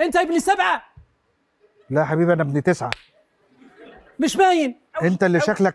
انت ابن سبعة. لا يا حبيبي أنا ابن تسعة. مش باين. انت اللي شكلك